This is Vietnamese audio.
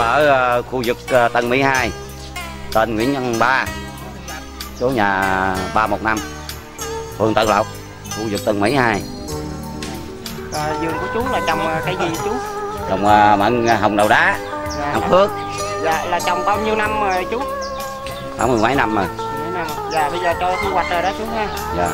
ở ờ, khu vực Tân Mỹ 2 tên Nguyễn Nhân Ba số nhà 315 phường Tân Lộc khu vực Tân Mỹ 2 à, vườn của chú là trồng ờ, cây gì chú? Trồng ờ, mận hồng đầu đá dạ, hồng phước. Dạ là trồng bao nhiêu năm rồi chú? Khoảng mười mấy năm rồi. Năm. Dạ bây giờ cho thu hoạch rồi đó chú ha. Dạ.